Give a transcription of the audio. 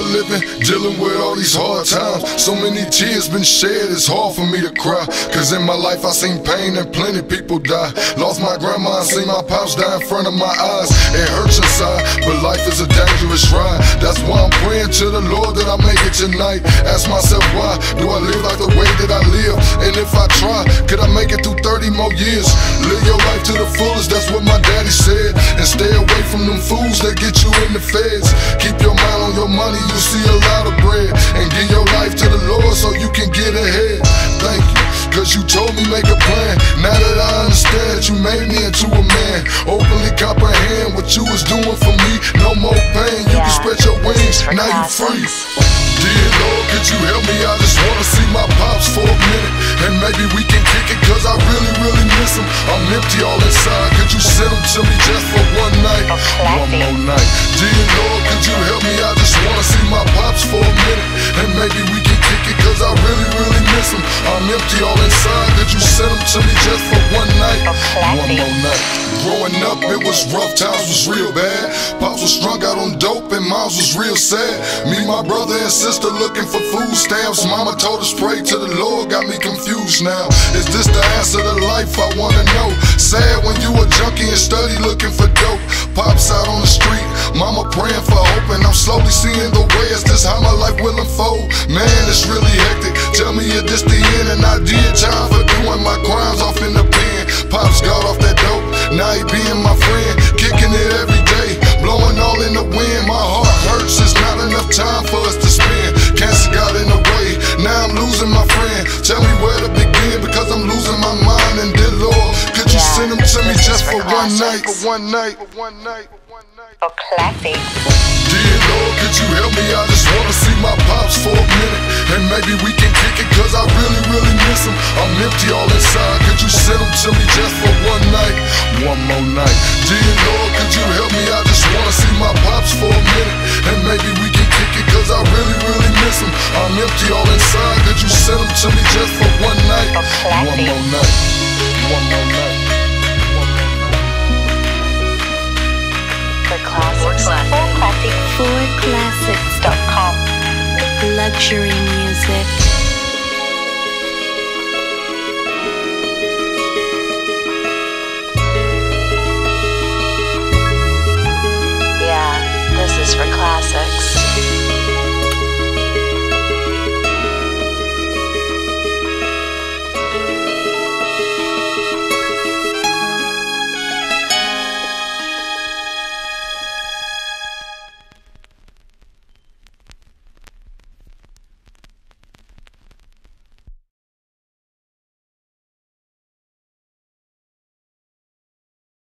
living, dealing with all these hard times. So many tears been shed, it's hard for me to cry. Cause in my life I seen pain and plenty people die. Lost my grandma and seen my pops die in front of my eyes. It hurts inside, but life is a dangerous ride. That's why I'm praying to the Lord that I make it tonight. Ask myself why do I live like the way that I live? And if I try, could I make it through 30 more years? Live your life to the fullest, that's what my daddy said. And stay away from them fools that get you in the feds. Keep your mind your money, you see a lot of bread. And give your life to the Lord so you can get ahead. Thank you. Cause you told me make a plan. Now that I understand you made me into a man. Openly comprehend what you was doing for me. No more pain. You can spread your wings. Now you free. Dear Lord, could you help me? I just wanna see my pops for a minute. And maybe we can kick it, cause I really, really miss him. I'm empty all inside. Could you send him to me just for one night? One more night. Dear Lord, maybe we can kick it, cause I really, really miss him. I'm empty all inside. Could you send him to me just for one night? One more night. Growing up, it was rough, times was real bad. Pops was strung out on dope, and moms was real sad. Me, my brother, and sister looking for food stamps. Mama told us pray to the Lord, got me confused now. Is this the answer to life? I wanna know. Sad when you a junkie and study looking for dope. Pops out on the street, mama praying for Slowly seeing the way. Is this how my life will unfold? Man, it's really hectic. Tell me if this the end, and I did time for doing my crimes off in the pen. Pops got off that dope, now he being my friend, you Yeah, send him to me this is just for for one classics. night? For one night, for one night, for one night. For classic. Dear Lord, could you help me? I just wanna see my pops for a minute. And maybe we can kick it, cause I really, really miss him. I'm empty all inside. Could you send him to me just for one night? One more night. Dear Lord, luxury music.